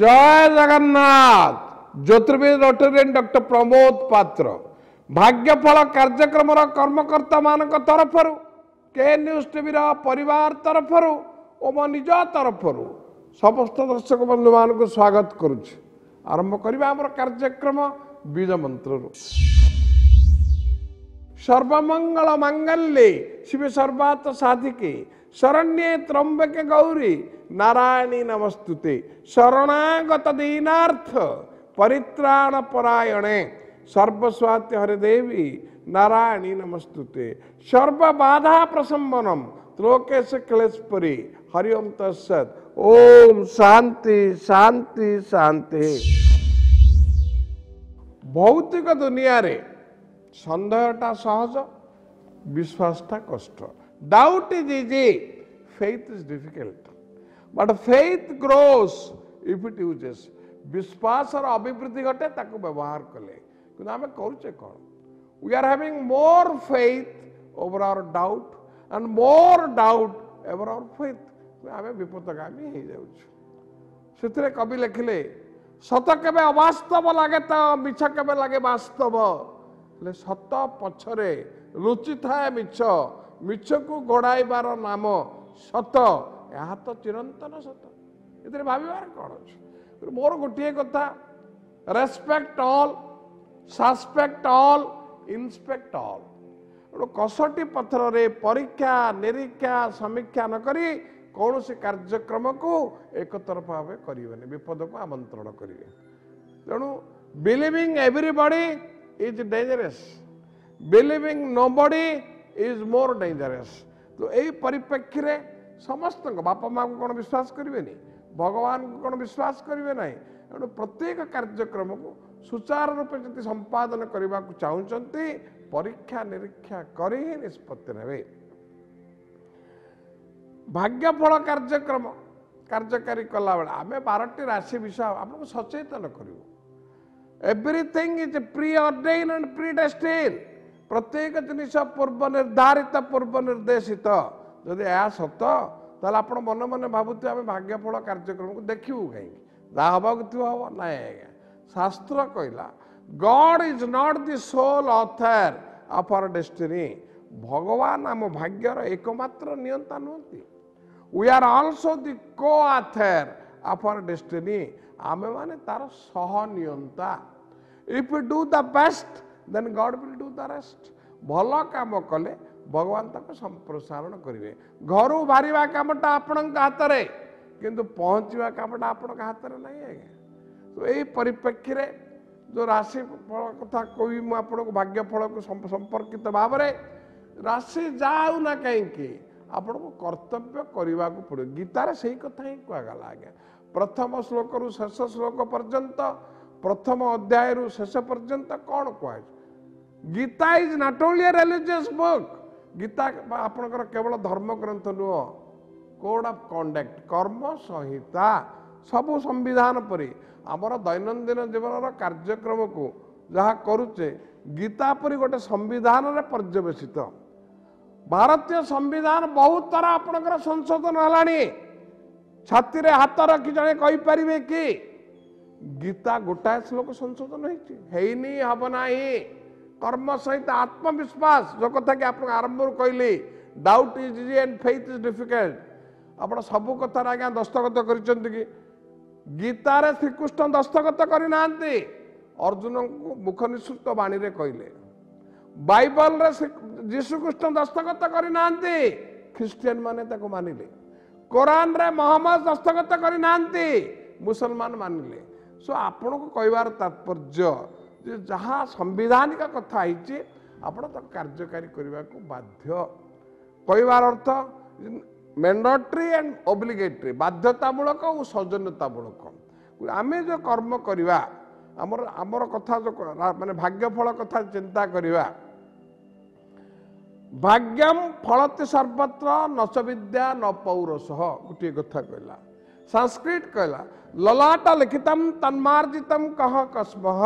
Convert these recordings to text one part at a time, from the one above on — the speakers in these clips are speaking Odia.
ଜୟ ଜଗନ୍ନାଥ ଜ୍ୟୋତିର୍ବିଦ ରୋଟରିଆନ୍ ଡକ୍ଟର ପ୍ରମୋଦ ପାତ୍ର ଭାଗ୍ୟଫଳ କାର୍ଯ୍ୟକ୍ରମର କର୍ମକର୍ତ୍ତାମାନଙ୍କ ତରଫରୁ କେ ନ୍ୟୁଜ୍ ଟିଭିର ପରିବାର ତରଫରୁ ଓ ମୋ ନିଜ ତରଫରୁ ସମସ୍ତ ଦର୍ଶକ ବନ୍ଧୁମାନଙ୍କୁ ସ୍ୱାଗତ କରୁଛି। ଆରମ୍ଭ କରିବା ଆମର କାର୍ଯ୍ୟକ୍ରମ ବୀଜ ମନ୍ତ୍ରରୁ। ସର୍ବମଙ୍ଗଳ ମାଙ୍ଗଲ୍ୟେ ಶರಣ್ಯೇ ತ್ರಂಬಕೆ ಗೌರಿ ನಾರಾಯಣಿ ನಮಸ್ತುತೆ ಶರಣಾಗತ ದೀನಾರ್ಥ ಪರಿತ್ರಾಣ ಪರಾಯಣೆ ಸರ್ವಸ್ವಾತ್ಯ ಹರಿದೇವಿ ನಾರಾಯಣಿ ನಮಸ್ತುತೆ ಸರ್ವ ಬಾಧಾ ಪ್ರಸಂಬನಂ ತ್ರೋಕೇಶ ಕಲೇಶ್ವರಿ हरि ओम तत्सत ओम शांति शांति शांति भौतिक दुनिया रे सन्देहटा सहज विश्वासटा कष्ट ବିଶ୍ୱାସଟା କଷ୍ଟ doubt is easy faith is difficult but faith grows if it uses ବିଶ୍ୱାସର ଅଭିବୃଦ୍ଧି ଘଟେ ତାକୁ ବ୍ୟବହାର କଲେ କିନ୍ତୁ ଆମେ କରୁଛେ କ'ଣ we are having more faith over our doubt and more doubt over our faith ଆମେ ବିପଦଗାମୀ ହେଇଯାଉଛୁ ସେଥିରେ କବି ଲେଖିଲେ ସତ କେବେ ଅବାସ୍ତବ ଲାଗେ ତ ମିଛ କେବେ ଲାଗେ ବାସ୍ତବ ହେଲେ ସତ ପଛରେ ଲୁଚିଥାଏ ମିଛ ମିଛକୁ ଗୋଡ଼ାଇବାର ନାମ ସତ ଏହା ତ ଚିରନ୍ତନ ସତ। ଏଥିରେ ଭାବିବାର କ'ଣ ଅଛି? ମୋର ଗୋଟିଏ କଥା respect all suspect all inspect all ତେଣୁ କଷଟି ପଥରରେ ପରୀକ୍ଷା ନିରୀକ୍ଷା ସମୀକ୍ଷା ନ କରି କୌଣସି କାର୍ଯ୍ୟକ୍ରମକୁ ଏକତରଫା ଭାବେ କରିବେନି ବିପଦକୁ ଆମନ୍ତ୍ରଣ କରିବେ। ତେଣୁ believing everybody is dangerous believing nobody is more dangerous ତ ଏଇ ପରିପ୍ରେକ୍ଷୀରେ ସମସ୍ତଙ୍କ ବାପା ମାଆଙ୍କୁ କ'ଣ ବିଶ୍ୱାସ କରିବେନି ଭଗବାନଙ୍କୁ କ'ଣ ବିଶ୍ୱାସ କରିବେ ନାହିଁ ତେଣୁ ପ୍ରତ୍ୟେକ କାର୍ଯ୍ୟକ୍ରମକୁ ସୁଚାରୁ ରୂପେ ଯଦି ସମ୍ପାଦନ କରିବାକୁ ଚାହୁଁଛନ୍ତି ପରୀକ୍ଷା ନିରୀକ୍ଷା କରି ହିଁ ନିଷ୍ପତ୍ତି ନେବେ ଭାଗ୍ୟଫଳ କାର୍ଯ୍ୟକ୍ରମ କାର୍ଯ୍ୟକାରୀ କଲାବେଳେ ଆମେ ବାରଟି ରାଶି ବିଷୟ ଆପଣଙ୍କୁ ସଚେତନ କରିବୁ everything is preordained and predestined ପ୍ରତ୍ୟେକ ଜିନିଷ ପୂର୍ବ ନିର୍ଦ୍ଧାରିତ ପୂର୍ବ ନିର୍ଦ୍ଦେଶିତ ଯଦି ଏହା ସତ ତାହେଲେ ଆପଣ ମନେ ମନେ ଭାବୁଥିବେ ଆମେ ଭାଗ୍ୟଫଳ କାର୍ଯ୍ୟକ୍ରମକୁ ଦେଖିବୁ କାହିଁକି ଯାହା ହେବାକୁ ଥିବ ହବ ନାଇଁ ଆଜ୍ଞା ଶାସ୍ତ୍ର କହିଲା God is not the sole author of our destiny ଭଗବାନ ଆମ ଭାଗ୍ୟର ଏକମାତ୍ର ନିୟନ୍ତା ନୁହନ୍ତି। We are also the co author of our destiny ଆମେମାନେ ତାର ସହ ନିୟନ୍ତା if you do the best then God will do the rest ଭଲ କାମ କଲେ ଭଗବାନ ତାକୁ ସମ୍ପ୍ରସାରଣ କରିବେ। ଘରୁ ବାହାରିବା କାମଟା ଆପଣଙ୍କ ହାତରେ କିନ୍ତୁ ପହଞ୍ଚିବା କାମଟା ଆପଣଙ୍କ ହାତରେ ନାହିଁ ଆଜ୍ଞା। ତ ଏଇ ପରିପ୍ରେକ୍ଷୀରେ ଯେଉଁ ରାଶି ଫଳ କଥା କହିବି ମୁଁ ଆପଣଙ୍କୁ ଭାଗ୍ୟ ଫଳକୁ ସମ୍ପର୍କିତ ଭାବରେ ରାଶି ଯାଉ ନା କାହିଁକି ଆପଣଙ୍କୁ କର୍ତ୍ତବ୍ୟ କରିବାକୁ ପଡ଼ିବ। ଗୀତାରେ ସେଇ କଥା ହିଁ କୁହାଗଲା ଆଜ୍ଞା। ପ୍ରଥମ ଶ୍ଲୋକରୁ ଶେଷ ଶ୍ଲୋକ ପର୍ଯ୍ୟନ୍ତ ପ୍ରଥମ ଅଧ୍ୟାୟରୁ ଶେଷ ପର୍ଯ୍ୟନ୍ତ କ'ଣ କୁହାଯାଇଛି Gita is not only a religious book Gita ଆପଣଙ୍କର କେବଳ ଧର୍ମଗ୍ରନ୍ଥ ନୁହଁ କୋଡ୍ ଅଫ୍ କଣ୍ଡକ୍ଟ କର୍ମ ସଂହିତା ସବୁ ସମ୍ବିଧାନ ପରି ଆମର ଦୈନନ୍ଦିନ ଜୀବନର କାର୍ଯ୍ୟକ୍ରମକୁ ଯାହା କରୁଛେ ଗୀତା ପରି ଗୋଟେ ସମ୍ବିଧାନରେ ପର୍ଯ୍ୟବେସିତ ଭାରତୀୟ ସମ୍ବିଧାନ ବହୁତ ଥର ଆପଣଙ୍କର ସଂଶୋଧନ ହେଲାଣି ଛାତିରେ ହାତ ରଖି ଜଣେ କହିପାରିବେ କି ଗୀତା ଗୋଟାଏ ଶ୍ଲୋକ ସଂଶୋଧନ ହେଇଛି ହେଇନି ହବ ନାହିଁ କର୍ମ ସହିତ ଆତ୍ମବିଶ୍ୱାସ ଯେଉଁ କଥା କି ଆପଣଙ୍କ ଆରମ୍ଭରୁ କହିଲି doubt is easy and faith is difficult ଆପଣ ସବୁ କଥାରେ ଆଜ୍ଞା ଦସ୍ତଖତ କରିଛନ୍ତି କି? ଗୀତାରେ ଶ୍ରୀକୃଷ୍ଣ ଦସ୍ତଖତ କରିନାହାନ୍ତି। ଅର୍ଜୁନଙ୍କୁ ମୁଖ ନିଃସୃତ ବାଣୀରେ କହିଲେ। ବାଇବଲରେ ଯୀଶୁକୃଷ୍ଣ ଦସ୍ତଖତ କରିନାହାନ୍ତି। ଖ୍ରୀଷ୍ଟିଆନ ମାନେ ତାକୁ ମାନିଲେ। କୋରାନରେ ମହମ୍ମଦ ଦସ୍ତଖତ କରିନାହାନ୍ତି। ମୁସଲମାନ ମାନିଲେ। ସୋ ଆପଣଙ୍କୁ କହିବାର ତାତ୍ପର୍ଯ୍ୟ ଯେ ଯାହା ସମ୍ବିଧାନିକ କଥା ହେଇଛି ଆପଣ ତାକୁ କାର୍ଯ୍ୟକାରୀ କରିବାକୁ ବାଧ୍ୟ। କହିବାର ଅର୍ଥ ମେଣ୍ଡଟ୍ରି ଆଣ୍ଡ ଓବ୍ଲିଗେଟରୀ ବାଧ୍ୟତାମୂଳକ ଓ ସୌଜନ୍ୟତାମୂଳକ। ଆମେ ଯେଉଁ କର୍ମ କରିବା ଆମର ଆମର କଥା ଯେଉଁ ମାନେ ଭାଗ୍ୟଫଳ କଥା ଚିନ୍ତା କରିବା ଭାଗ୍ୟମ ଫଳତି ସର୍ବତ୍ର ନଚ ବିଦ୍ୟା ନ ପୌରସହ ଗୋଟିଏ କଥା କହିଲା। ସଂସ୍କୃତ କହିଲା ଲଲାଟ ଲିଖିତମ ତନ୍ମାର୍ଜିତମ କହ କସ୍ମହ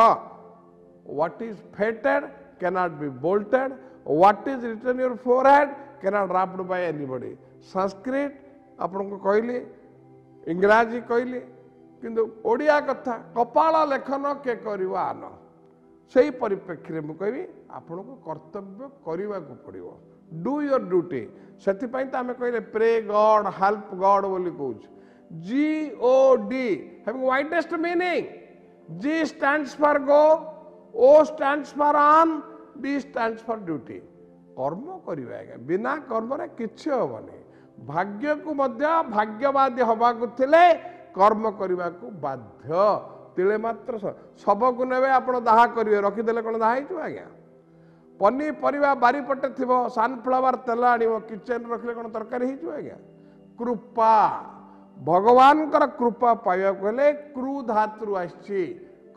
what is fated cannot be bolted. What is written in your forehead cannot wrapped by anybody. Sanskrit ଆପଣଙ୍କୁ କହିଲି ଇଂରାଜୀ କହିଲି କିନ୍ତୁ ଓଡ଼ିଆ କଥା କପାଳ ଲେଖନ କେ କରିବ ଆନ? ସେଇ ପରିପ୍ରେକ୍ଷୀରେ ମୁଁ କହିବି ଆପଣଙ୍କୁ କର୍ତ୍ତବ୍ୟ କରିବାକୁ ପଡ଼ିବ। ଡୁ ୟୋର ଡ୍ୟୁଟି ସେଥିପାଇଁ ତ ଆମେ କହିଲେ ପ୍ରେ ଗଡ୍ ହେଲ୍ପ ଗଡ୍ ବୋଲି କହୁଛୁ। G O D having widest meaning G stands for go O stands for on D stands for duty କର୍ମ କରିବେ ଆଜ୍ଞା ବିନା କର୍ମରେ କିଛି ହବନି ଭାଗ୍ୟକୁ ମଧ୍ୟ ଭାଗ୍ୟବାଦୀ ହବାକୁ ଥିଲେ କର୍ମ କରିବାକୁ ବାଧ୍ୟ ତିଳେ ମାତ୍ର ଶବକୁ ନେବେ ଆପଣ ଦାହା କରିବେ ରଖିଦେଲେ କ'ଣ ଦାହା ହେଇଯିବ ଆଜ୍ଞା ପନିପରିବା ବାରିପଟେ ଥିବ ସନଫ୍ଲାୱାର ତେଲ ଆଣିବ କିଚେନ୍ ରଖିଲେ କ'ଣ ତରକାରୀ ହେଇଯିବ ଆଜ୍ଞା କୃପା ଭଗବାନଙ୍କର କୃପା ପାଇବାକୁ ହେଲେ କ୍ରୁ ଧାତୁରୁ ଆସିଛି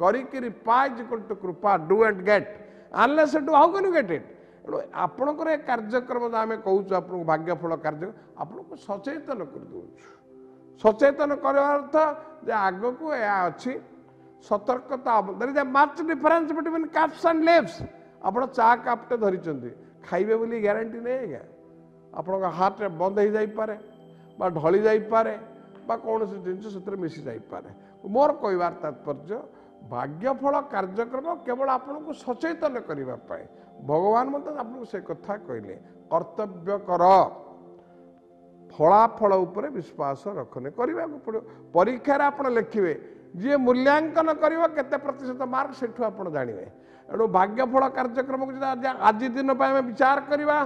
କରିକିରି ପାଇଜ to Kripa do and get unless do how can get it ତେଣୁ ଆପଣଙ୍କର ଏ କାର୍ଯ୍ୟକ୍ରମ ଯୋଉ ଆମେ କହୁଛୁ ଆପଣଙ୍କୁ ଭାଗ୍ୟଫଳ କାର୍ଯ୍ୟ ଆପଣଙ୍କୁ ସଚେତନ କରିଦେଉଛୁ ସଚେତନ କରିବା ଅର୍ଥ ଯେ ଆଗକୁ ଏହା ଅଛି ସତର୍କତା is a march difference between cups and leaves ଆପଣ ଚା କାପ୍ଟେ ଧରିଛନ୍ତି ଖାଇବେ ବୋଲି ଗ୍ୟାରେଣ୍ଟି ନେଇ ଆଜ୍ଞା। ଆପଣଙ୍କ ହାର୍ଟରେ ବନ୍ଦ ହେଇଯାଇପାରେ ବା ଢଳି ଯାଇପାରେ ବା କୌଣସି ଜିନିଷ ସେଥିରେ ମିଶି ଯାଇପାରେ ମୋର କହିବାର ତାତ୍ପର୍ଯ୍ୟ ଭାଗ୍ୟଫଳ କାର୍ଯ୍ୟକ୍ରମ କେବଳ ଆପଣଙ୍କୁ ସଚେତନ କରିବା ପାଇଁ। ଭଗବାନ ମଧ୍ୟ ଆପଣଙ୍କୁ ସେ କଥା କହିଲେ କର୍ତ୍ତବ୍ୟ କର। ଫଳାଫଳ ଉପରେ ବିଶ୍ୱାସ ରଖନି କରିବାକୁ ପଡ଼ିବ। ପରୀକ୍ଷାରେ ଆପଣ ଲେଖିବେ ଯିଏ ମୂଲ୍ୟାଙ୍କନ କରିବ କେତେ ପ୍ରତିଶତ ମାର୍କ ସେଠୁ ଆପଣ ଜାଣିବେ। ଏଣୁ ଭାଗ୍ୟଫଳ କାର୍ଯ୍ୟକ୍ରମକୁ ଯଦି ଆଜି ଦିନ ପାଇଁ ଆମେ ବିଚାର କରିବା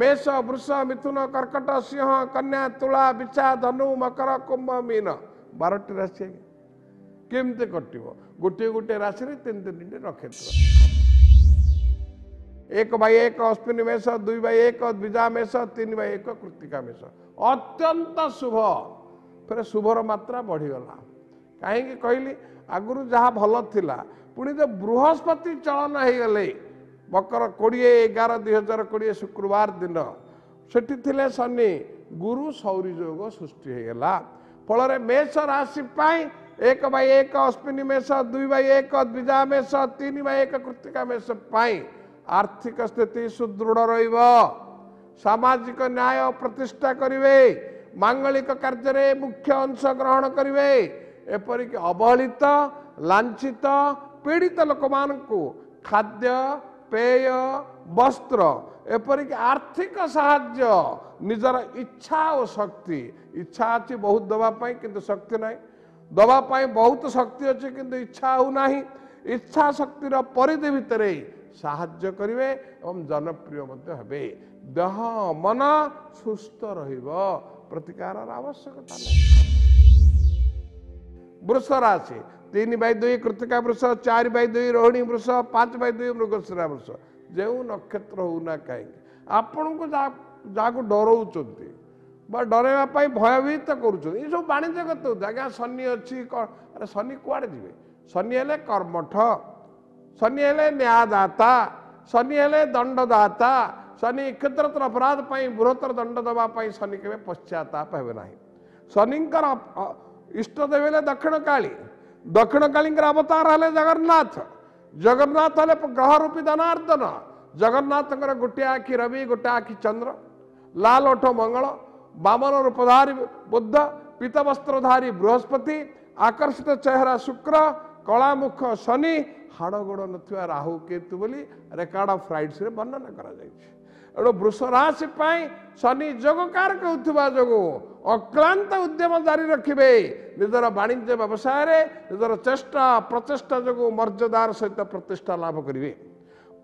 ମେଷ ବୃଷ ମିଥୁନ କର୍କଟ ସିଂହ କନ୍ୟା ତୁଳା ବିଛା ଧନୁ ମକର କୁମ୍ଭ ମୀନ। ବାରଟି ରାଶି ଆଜ୍ଞା। କେମିତି କଟିବ? ଗୋଟିଏ ଗୋଟିଏ ରାଶିରେ ତିନି ତିନିଟି ନକ୍ଷତ୍ର ଏକ ବାଇ ଏକ ଅଶ୍ୱିନୀ ମେଷ ଦୁଇ ବାଇ ଏକ ଦ୍ୱିଜା ମେଷ ତିନି ବାଇ ଏକ କୃତିକା ମେଷ। ଅତ୍ୟନ୍ତ ଶୁଭ। ଫେରେ ଶୁଭର ମାତ୍ରା ବଢ଼ିଗଲା। କାହିଁକି କହିଲି? ଆଗରୁ ଯାହା ଭଲ ଥିଲା ପୁଣି ଯେ ବୃହସ୍ପତି ଚଳନ ହେଇଗଲେ ମକର କୋଡ଼ିଏ ଏଗାର ଦୁଇ ହଜାର କୋଡ଼ିଏ ଶୁକ୍ରବାର ଦିନ ସେଠି ଥିଲେ ଶନି ଗୁରୁ ସୌରୀ ଯୋଗ ସୃଷ୍ଟି ହେଇଗଲା। ଫଳରେ ମେଷ ରାଶି ପାଇଁ ଏକ ବାଇ ଏକ ଅଶ୍ୱିନୀ ମେଷ ଦୁଇ ବାଇ ଏକ ଦ୍ୱିଜା ମେଷ ତିନି ବାଇ ଏକ କୃତିକା ମେଷ ପାଇଁ ଆର୍ଥିକ ସ୍ଥିତି ସୁଦୃଢ଼ ରହିବ ସାମାଜିକ ନ୍ୟାୟ ପ୍ରତିଷ୍ଠା କରିବେ ମାଙ୍ଗଳିକ କାର୍ଯ୍ୟରେ ମୁଖ୍ୟ ଅଂଶ ଗ୍ରହଣ କରିବେ ଏପରିକି ଅବହେଳିତ ଲାଞ୍ଛିତ ପୀଡ଼ିତ ଲୋକମାନଙ୍କୁ ଖାଦ୍ୟ ପେୟ ବସ୍ତ୍ର ଏପରିକି ଆର୍ଥିକ ସାହାଯ୍ୟ ନିଜର ଇଚ୍ଛା ଓ ଶକ୍ତି ଇଚ୍ଛା ଅଛି ବହୁତ ଦେବା ପାଇଁ କିନ୍ତୁ ଶକ୍ତି ନାହିଁ ଦେବା ପାଇଁ ବହୁତ ଶକ୍ତି ଅଛି କିନ୍ତୁ ଇଚ୍ଛା ହେଉନାହିଁ। ଇଚ୍ଛା ଶକ୍ତିର ପରିଧି ଭିତରେ ସାହାଯ୍ୟ କରିବେ ଏବଂ ଜନପ୍ରିୟ ମଧ୍ୟ ହେବେ। ଦେହ ମନ ସୁସ୍ଥ ରହିବ। ପ୍ରତିକାରର ଆବଶ୍ୟକତା ବୃଷ ରାଶି ତିନି ବାଇ ଦୁଇ କୃତିକା ବୃଷ ଚାରି ବାଇ ଦୁଇ ରୋହିଣୀ ବୃଷ ପାଞ୍ଚ ବାଇ ଦୁଇ ମୃଗଶିରା ବୃଷ। ଯେଉଁ ନକ୍ଷତ୍ର ହେଉନା କାହିଁକି? ଆପଣଙ୍କୁ ଯାହା ଯାହାକୁ ଡରଉଛନ୍ତି ବା ଡରାଇବା ପାଇଁ ଭୟଭୀତ କରୁଛନ୍ତି। ଏସବୁ ବାଣିଜ୍ୟଗତ ହେଉଛି ଆଜ୍ଞା ଶନି ଅଛି କ'ଣ ଆରେ ଶନି କୁଆଡ଼େ ଯିବେ? ଶନି ହେଲେ କର୍ମଠ ଶନି ହେଲେ ନ୍ୟାୟଦାତା ଶନି ହେଲେ ଦଣ୍ଡଦାତା ଶନି କ୍ଷେତ୍ରତର ଅପରାଧ ପାଇଁ ବୃହତ୍ତର ଦଣ୍ଡ ଦେବା ପାଇଁ ଶନି କେବେ ପଶ୍ଚାତାପ ହେବେ ନାହିଁ। ଶନିଙ୍କର ଅ- ଇଷ୍ଟଦେବ ହେଲେ ଦକ୍ଷିଣ କାଳୀ ଦକ୍ଷିଣ କାଳୀଙ୍କର ଅବତାର ହେଲେ ଜଗନ୍ନାଥ। ଜଗନ୍ନାଥ ହେଲେ ଗ୍ରହ ରୂପୀ ଧନାର୍ଦ୍ଦନ ଜଗନ୍ନାଥଙ୍କର ଗୋଟିଏ ଆଖି ରବି ଗୋଟିଏ ଆଖି ଚନ୍ଦ୍ର। ଲାଲ ଓଠ ମଙ୍ଗଳ। ବାମନ ରୂପଧାରୀ ବୁଦ୍ଧ ପୀତବସ୍ତ୍ରଧାରୀ ବୃହସ୍ପତି ଆକର୍ଷିତ ଚେହେରା ଶୁକ୍ର କଳାମୁଖ ଶନି ହାଡ଼ ଗୋଡ଼ ନଥିବା ରାହୁ କେତୁ ବୋଲି ରେକର୍ଡ ଅଫ୍ ରାଇଟ୍ସରେ ବର୍ଣ୍ଣନା କରାଯାଇଛି। ଏଣୁ ବୃଷ ରାଶି ପାଇଁ ଶନି ଯୋଗକାର ହେଉଥିବା ଯୋଗୁଁ ଅକ୍ଳାନ୍ତ ଉଦ୍ୟମ ଜାରି ରଖିବେ। ନିଜର ବାଣିଜ୍ୟ ବ୍ୟବସାୟରେ ନିଜର ଚେଷ୍ଟା ପ୍ରଚେଷ୍ଟା ଯୋଗୁଁ ମର୍ଯ୍ୟାଦାର ସହିତ ପ୍ରତିଷ୍ଠା ଲାଭ କରିବେ।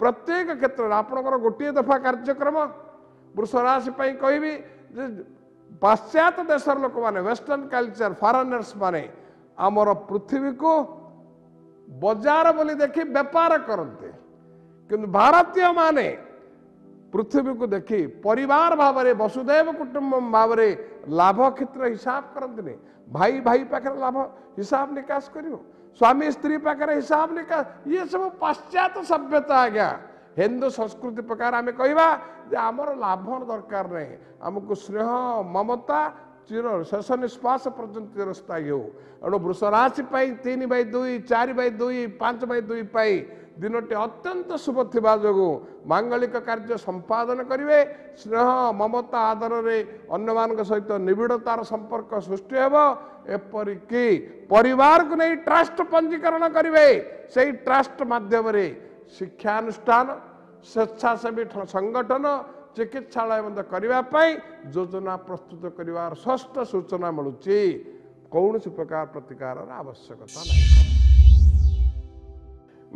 ପ୍ରତ୍ୟେକ କ୍ଷେତ୍ରରେ ଆପଣଙ୍କର ଗୋଟିଏ ଦଫା କାର୍ଯ୍ୟକ୍ରମ ବୃଷ ରାଶି ପାଇଁ କହିବି ଯେ ପାଶ୍ଚାତ୍ୟ ଦେଶର ଲୋକମାନେ ୱେଷ୍ଟର୍ଣ୍ଣ କଲଚର ଫରେନର୍ସ ମାନେ ଆମର ପୃଥିବୀକୁ ବଜାର ବୋଲି ଦେଖି ବେପାର କରନ୍ତି କିନ୍ତୁ ଭାରତୀୟମାନେ ପୃଥିବୀକୁ ଦେଖି ପରିବାର ଭାବରେ ବସୁଦେବ କୁଟୁମ୍ବ ଭାବରେ ଲାଭ କ୍ଷେତ୍ର ହିସାବ କରନ୍ତିନି ଭାଇ ଭାଇ ପାଖରେ ଲାଭ ହିସାବ ନିକାଶ କରିବ ସ୍ୱାମୀ ସ୍ତ୍ରୀ ପାଖରେ ହିସାବ ନିକାଶ ଇଏ ସବୁ ପାଶ୍ଚାତ୍ୟ ସଭ୍ୟତା ଆଜ୍ଞା ହିନ୍ଦୁ ସଂସ୍କୃତି ପ୍ରକାର ଆମେ କହିବା ଯେ ଆମର ଲାଭ ଦରକାର ନାହିଁ। ଆମକୁ ସ୍ନେହ ମମତା ଚିର ଶେଷ ନିଶ୍ୱାସ ପର୍ଯ୍ୟନ୍ତ ଚିରସ୍ଥାୟୀ ହେଉ। ଏଣୁ ବୃଷ ରାଶି ପାଇଁ ତିନି ବାଇ ଦୁଇ ଚାରି ବାଇ ଦୁଇ ପାଞ୍ଚ ବାଇ ଦୁଇ ପାଇଁ ଦିନଟି ଅତ୍ୟନ୍ତ ଶୁଭ ଥିବା ଯୋଗୁଁ ମାଙ୍ଗଳିକ କାର୍ଯ୍ୟ ସମ୍ପାଦନ କରିବେ। ସ୍ନେହ ମମତା ଆଦରରେ ଅନ୍ୟମାନଙ୍କ ସହିତ ନିବିଡ଼ତାର ସମ୍ପର୍କ ସୃଷ୍ଟି ହେବ। ଏପରିକି ପରିବାରକୁ ନେଇ ଟ୍ରଷ୍ଟ ପଞ୍ଜୀକରଣ କରିବେ। ସେଇ ଟ୍ରଷ୍ଟ ମାଧ୍ୟମରେ ଶିକ୍ଷାନୁଷ୍ଠାନ ସ୍ୱେଚ୍ଛାସେବୀ ସଂଗଠନ ଚିକିତ୍ସାଳୟ ମଧ୍ୟ କରିବା ପାଇଁ ଯୋଜନା ପ୍ରସ୍ତୁତ କରିବାର ଷଷ୍ଠ ସୂଚନା ମିଳୁଛି। କୌଣସି ପ୍ରକାର ପ୍ରତିକାରର ଆବଶ୍ୟକତା ନାହିଁ।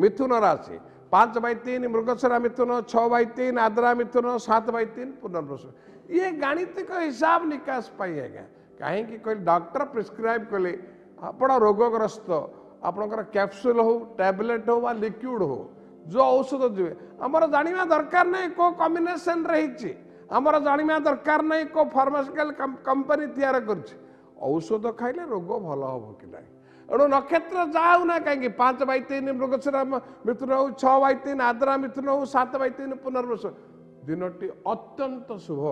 ମିଥୁନ ରାଶି ପାଞ୍ଚ ବାଇ ତିନି ମୃଗଶିରା ମିଥୁନ ଛଅ ବାଇ ତିନି ଆଦ୍ରା ମିଥୁନ ସାତ ବାଇ ତିନି ପୁନର୍ବସ ଇଏ ଗାଣିତିକ ହିସାବ ନିକାଶ ପାଇଁ ଆଜ୍ଞା। କାହିଁକି କହିଲେ ଡକ୍ଟର ପ୍ରିସ୍କ୍ରାଇବ୍ କଲେ ଆପଣ ରୋଗଗ୍ରସ୍ତ ଆପଣଙ୍କର କ୍ୟାପସୁଲ୍ ହଉ ଟ୍ୟାବଲେଟ୍ ହଉ ବା ଲିକ୍ୱିଡ଼ ହଉ ଯେଉଁ ଔଷଧ ଯିବେ ଆମର ଜାଣିବା ଦରକାର ନାହିଁ କେଉଁ କମ୍ବିନେସନ୍ରେ ହେଇଛି ଆମର ଜାଣିବା ଦରକାର ନାହିଁ କେଉଁ ଫାର୍ମାସିକାଲ କମ୍ପାନୀ ତିଆରି କରୁଛି ଔଷଧ ଖାଇଲେ ରୋଗ ଭଲ ହେବ କି ନାହିଁ ଏଣୁ ନକ୍ଷତ୍ର ଯାଉ ନା କାହିଁକି ପାଞ୍ଚ ବାଇ ତିନି ମୃଗଶିରା ମିଥୁନ ହଉ ଛଅ ବାଇ ତିନି ଆଦ୍ରା ମିଥୁନ ହଉ ସାତ ବାଇ ତିନି ପୁନର୍ବସ ଦିନଟି ଅତ୍ୟନ୍ତ ଶୁଭ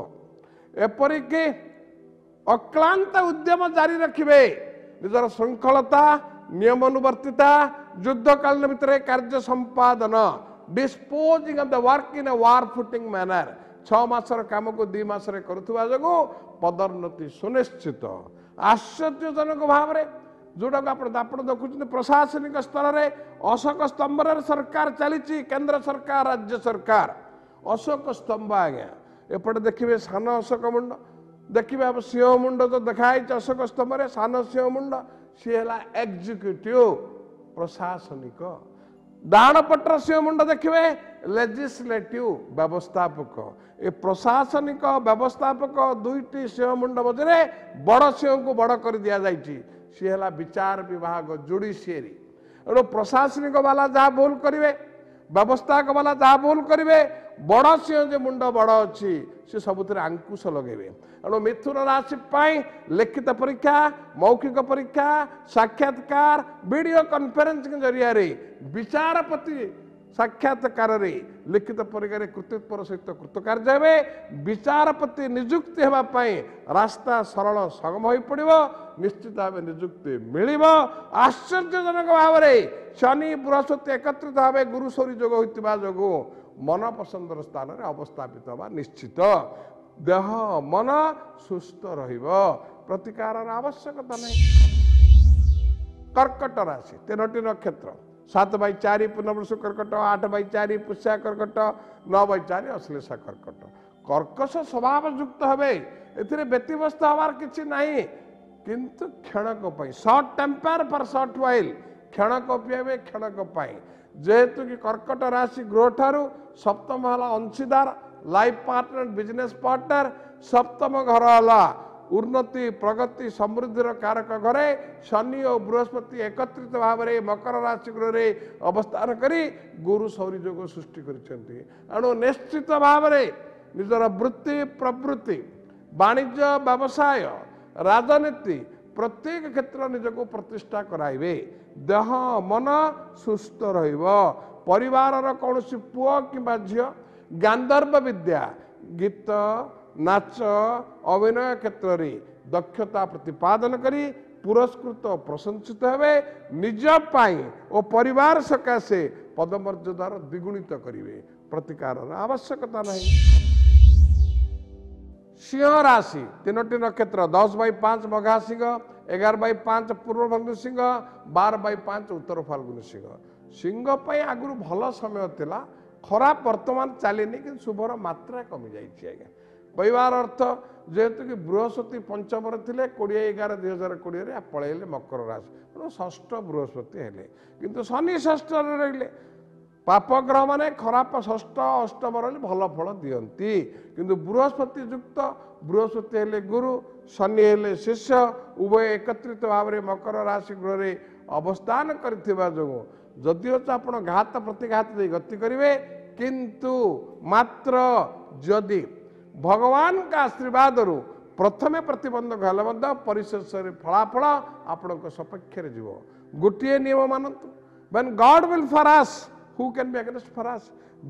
ଏପରିକି ଅକ୍ଳାନ୍ତ ଉଦ୍ୟମ ଜାରି ରଖିବେ ନିଜର ଶୃଙ୍ଖଳତା ନିୟମାନୁବର୍ତ୍ତିତା ଯୁଦ୍ଧକାଳୀନ ଭିତରେ କାର୍ଯ୍ୟ ସମ୍ପାଦନ disposing of the work in a war footing manner ଛଅ ମାସର କାମକୁ ଦୁଇ ମାସରେ କରୁଥିବା ଯୋଗୁଁ ପଦୋନ୍ନତି ସୁନିଶ୍ଚିତ ଆଶ୍ଚର୍ଯ୍ୟଜନକ ଭାବରେ ଯୋଉଟାକୁ ଆପଣ ଆପଣ ଦେଖୁଛନ୍ତି ପ୍ରଶାସନିକ ସ୍ତରରେ ଅଶୋକ ସ୍ତମ୍ଭରେ ସରକାର ଚାଲିଛି କେନ୍ଦ୍ର ସରକାର ରାଜ୍ୟ ସରକାର ଅଶୋକ ସ୍ତମ୍ଭ ଆଜ୍ଞା ଏପଟେ ଦେଖିବେ ସାନ ଅଶୋକ ମୁଣ୍ଡ ଦେଖିବେ ଆମ ସିଂହ ମୁଣ୍ଡ ତ ଦେଖାହେଇଛି ଅଶୋକ ସ୍ତମ୍ଭରେ ସାନ ସିଂହ ମୁଣ୍ଡ ସିଏ ହେଲା ଏକ୍ଜିକ୍ୟୁଟିଭ ପ୍ରଶାସନିକ। ଡାହାଣ ପଟର ମୁଣ୍ଡ ଦେଖିବେ ଲେଜିସ୍ଲେଟିଭ ବ୍ୟବସ୍ଥାପକ। ଏ ପ୍ରଶାସନିକ ବ୍ୟବସ୍ଥାପକ ଦୁଇଟି ସିଂହ ମୁଣ୍ଡ ମଧ୍ୟରେ ବଡ଼ ସିଂହକୁ ବଡ଼ କରି ଦିଆଯାଇଛି। ସିଏ ହେଲା ବିଚାର ବିଭାଗ ଜୁଡ଼ିସିଆରୀ। ଏଣୁ ପ୍ରଶାସନିକ ବାଲା ଯାହା ଭୁଲ କରିବେ ବ୍ୟବସ୍ଥାପକ ବାଲା ଯାହା ଭୁଲ କରିବେ ବଡ଼ ସିଂହ ଯେ ମୁଣ୍ଡ ବଡ଼ ଅଛି ସେ ସବୁଥିରେ ଆଙ୍କୁଶ ଲଗେଇବେ। ଏଣୁ ମିଥୁନ ରାଶି ପାଇଁ ଲିଖିତ ପରୀକ୍ଷା ମୌଖିକ ପରୀକ୍ଷା ସାକ୍ଷାତକାର ଭିଡ଼ିଓ କନଫରେନ୍ସିଂ ଜରିଆରେ ବିଚାରପତି ସାକ୍ଷାତକାରରେ ଲିଖିତ ପରୀକ୍ଷାରେ କୃତିତ୍ୱର ସହିତ କୃତକାର୍ଯ୍ୟ ହେବେ ବିଚାରପତି ନିଯୁକ୍ତି ହେବା ପାଇଁ ରାସ୍ତା ସରଳ ସଗମ ହୋଇପଡ଼ିବ ନିଶ୍ଚିତ ଭାବେ ନିଯୁକ୍ତି ମିଳିବ। ଆଶ୍ଚର୍ଯ୍ୟଜନକ ଭାବରେ ଶନି ବୃହସ୍ପତି ଏକତ୍ରିତ ଭାବେ ଗୁରୁ ସୌରୀ ଯୋଗ ହୋଇଥିବା ଯୋଗୁଁ ମନ ପସନ୍ଦର ସ୍ଥାନରେ ଅବସ୍ଥାପିତ ହେବା ନିଶ୍ଚିତ। ଦେହ ମନ ସୁସ୍ଥ ରହିବ। ପ୍ରତିକାରର ଆବଶ୍ୟକତା ନାହିଁ। କର୍କଟ ରାଶି ତିନୋଟି ନକ୍ଷତ୍ର। ସାତ ବାଇ ଚାରି ପୂର୍ଣ୍ଣବୃଷ କର୍କଟ ଆଠ ବାଇ ଚାରି ପୁଷ୍ୟା କର୍କଟ ନଅ ବାଇ ଚାରି ଅଶ୍ଲେଷା କର୍କଟ କର୍କଶ ସ୍ୱଭାବ ଯୁକ୍ତ ହେବେ ଏଥିରେ ବ୍ୟତିବ୍ୟସ୍ତ ହେବାର କିଛି ନାହିଁ କିନ୍ତୁ କ୍ଷଣକ ପାଇଁ short temper for short while କ୍ଷଣକ ପିଆବେ କ୍ଷଣକ ପାଇଁ ଯେହେତୁ କି କର୍କଟ ରାଶି ଗୃହ ଠାରୁ ସପ୍ତମ ହେଲା ଅଂଶୀଦାର ଲାଇଫ ପାର୍ଟନର ବିଜନେସ୍ ପାର୍ଟନର ସପ୍ତମ ଘର ହେଲା ଉନ୍ନତି ପ୍ରଗତି ସମୃଦ୍ଧିର କାରକ ଘରେ ଶନି ଓ ବୃହସ୍ପତି ଏକତ୍ରିତ ଭାବରେ ମକର ରାଶି ଗୃହରେ ଅବସ୍ଥାନ କରି ଗୁରୁ ସୌରୀ ଯୋଗ ସୃଷ୍ଟି କରିଛନ୍ତି। ଏଣୁ ନିଶ୍ଚିତ ଭାବରେ ନିଜର ବୃତ୍ତି ପ୍ରବୃତ୍ତି ବାଣିଜ୍ୟ ବ୍ୟବସାୟ ରାଜନୀତି ପ୍ରତ୍ୟେକ କ୍ଷେତ୍ର ନିଜକୁ ପ୍ରତିଷ୍ଠା କରାଇବେ। ଦେହ ମନ ସୁସ୍ଥ ରହିବ। ପରିବାରର କୌଣସି ପୁଅ କିମ୍ବା ଝିଅ ଗାନ୍ଧର୍ବ ବିଦ୍ୟା ଗୀତ ନାଚ ଅଭିନୟ କ୍ଷେତ୍ରରେ ଦକ୍ଷତା ପ୍ରତିପାଦନ କରି ପୁରସ୍କୃତ ପ୍ରଶଂସିତ ହେବେ। ନିଜ ପାଇଁ ଓ ପରିବାର ସକାଶେ ପଦମର୍ଯ୍ୟାଦାର ଦ୍ୱିଗୁଣିତ କରିବେ। ପ୍ରତିକାରର ଆବଶ୍ୟକତା ନାହିଁ। ସିଂହ ରାଶି ତିନୋଟି ନକ୍ଷତ୍ର ଦଶ ବାଇ ପାଞ୍ଚ ମଘା ସିଂହ ଏଗାର ବାଇ ପାଞ୍ଚ ପୂର୍ବ ଫାଲ୍ଗୁନି ସିଂହ ବାର ବାଇ ପାଞ୍ଚ ଉତ୍ତର ଫାଲ୍ଗୁନି ସିଂହ। ସିଂହ ପାଇଁ ଆଗରୁ ଭଲ ସମୟ ଥିଲା ଖରାପ ବର୍ତ୍ତମାନ ଚାଲିନି କିନ୍ତୁ ଶୁଭର ମାତ୍ରା କମିଯାଇଛି ଆଜ୍ଞା। କହିବାର ଅର୍ଥ ଯେହେତୁ କି ବୃହସ୍ପତି ପଞ୍ଚମରେ ଥିଲେ କୋଡ଼ିଏ ଏଗାର ଦୁଇ ହଜାର କୋଡ଼ିଏରେ ପଳେଇଲେ ମକର ରାଶି। ତେଣୁ ଷଷ୍ଠ ବୃହସ୍ପତି ହେଲେ। କିନ୍ତୁ ଶନି ଷଷ୍ଠରେ ରହିଲେ। ପାପ ଗ୍ରହ ମାନେ ଖରାପ ଷଷ୍ଠ ଅଷ୍ଟମ ରହିଲେ ଭଲ ଫଳ ଦିଅନ୍ତି। କିନ୍ତୁ ବୃହସ୍ପତି ଯୁକ୍ତ ବୃହସ୍ପତି ହେଲେ ଗୁରୁ ଶନି ହେଲେ ଶିଷ୍ୟ ଉଭୟ ଏକତ୍ରିତ ଭାବରେ ମକର ରାଶି ଗୃହରେ ଅବସ୍ଥାନ କରିଥିବା ଯୋଗୁଁ ଯଦିଓ ତ ଆପଣ ଘାତ ପ୍ରତିଘାତ ଦେଇ ଗତି କରିବେ କିନ୍ତୁ ମାତ୍ର ଯଦି ଭଗବାନଙ୍କ ଆଶୀର୍ବାଦରୁ ପ୍ରଥମେ ପ୍ରତିବନ୍ଧକ ହେଲେ ମଧ୍ୟ ପରିଶେଷରେ ଫଳାଫଳ ଆପଣଙ୍କ ସପକ୍ଷରେ ଯିବ। ଗୋଟିଏ ନିୟମ ମାନନ୍ତୁ। Will for us who can be against for us?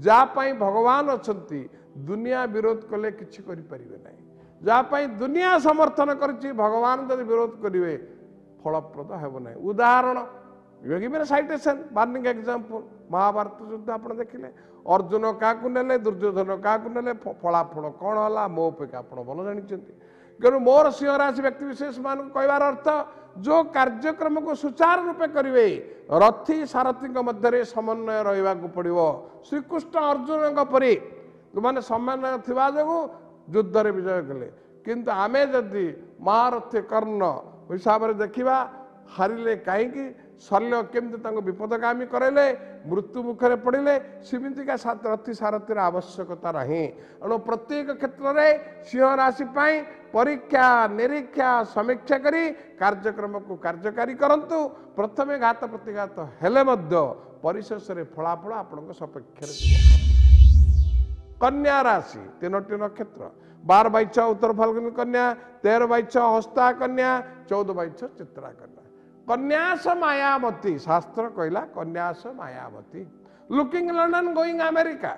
ଯାହା ପାଇଁ ଭଗବାନ ଅଛନ୍ତି ଦୁନିଆ ବିରୋଧ କଲେ କିଛି କରିପାରିବେ ନାହିଁ। ଯାହା ପାଇଁ ଦୁନିଆ ସମର୍ଥନ କରିଛି ଭଗବାନ ଯଦି ବିରୋଧ କରିବେ ଫଳପ୍ରଦ ହେବ ନାହିଁ। ଉଦାହରଣ given citation burning example Mahabharata ଯୁଦ୍ଧ ଆପଣ ଦେଖିଲେ ଅର୍ଜୁନ କାହାକୁ ନେଲେ ଦୁର୍ଯ୍ୟୋଧନ କାହାକୁ ନେଲେ ଫଳାଫଳ କ'ଣ ହେଲା ମୋ ଅପେକ୍ଷା ଆପଣ ଭଲ ଜାଣିଛନ୍ତି ତେଣୁ ମୋର ସିଂହ ରାଶି ବ୍ୟକ୍ତି ବିଶେଷ ମାନଙ୍କୁ କହିବାର ଅର୍ଥ ଯେଉଁ କାର୍ଯ୍ୟକ୍ରମକୁ ସୁଚାରୁ ରୂପେ କରିବେ ରଥୀ ସାରଥୀଙ୍କ ମଧ୍ୟରେ ସମନ୍ୱୟ ରହିବାକୁ ପଡ଼ିବ ଶ୍ରୀକୃଷ୍ଣ ଅର୍ଜୁନଙ୍କ ପରି ଯେଉଁମାନେ ସମନ୍ୱୟ ଥିବା ଯୋଗୁଁ ଯୁଦ୍ଧରେ ବିଜୟ କଲେ କିନ୍ତୁ ଆମେ ଯଦି ମହାରଥୀ କର୍ଣ୍ଣ ହିସାବରେ ଦେଖିବା ହାରିଲେ କାହିଁକି ଶଲ୍ୟ କେମିତି ତାଙ୍କୁ ବିପଦଗାମୀ କରାଇଲେ ମୃତ୍ୟୁ ମୁଖରେ ପଡ଼ିଲେ ସେମିତିକା ସା- ରଥୀ ସାରଥୀର ଆବଶ୍ୟକତା ନାହିଁ। ଏଣୁ ପ୍ରତ୍ୟେକ କ୍ଷେତ୍ରରେ ସିଂହ ରାଶି ପାଇଁ ପରୀକ୍ଷା ନିରୀକ୍ଷା ସମୀକ୍ଷା କରି କାର୍ଯ୍ୟକ୍ରମକୁ କାର୍ଯ୍ୟକାରୀ କରନ୍ତୁ। ପ୍ରଥମେ ଘାତ ପ୍ରତିଘାତ ହେଲେ ମଧ୍ୟ ପରିଶେଷରେ ଫଳାଫଳ ଆପଣଙ୍କ ସପକ୍ଷରେ ଯିବ କନ୍ୟା ରାଶି ତିନୋଟି ନକ୍ଷତ୍ର। ବାର ବାଇଛ ଉତ୍ତର ଫାଲ୍ଗୁନି କନ୍ୟା ତେର ବାଇଛ ହସ୍ତା କନ୍ୟା ଚଉଦ ବାଇଛ ଚିତ୍ରା କନ୍ୟା। କନ୍ୟାସ ମାୟାବତୀ ଶାସ୍ତ୍ର କହିଲା କନ୍ୟାସ Mayawati looking London going America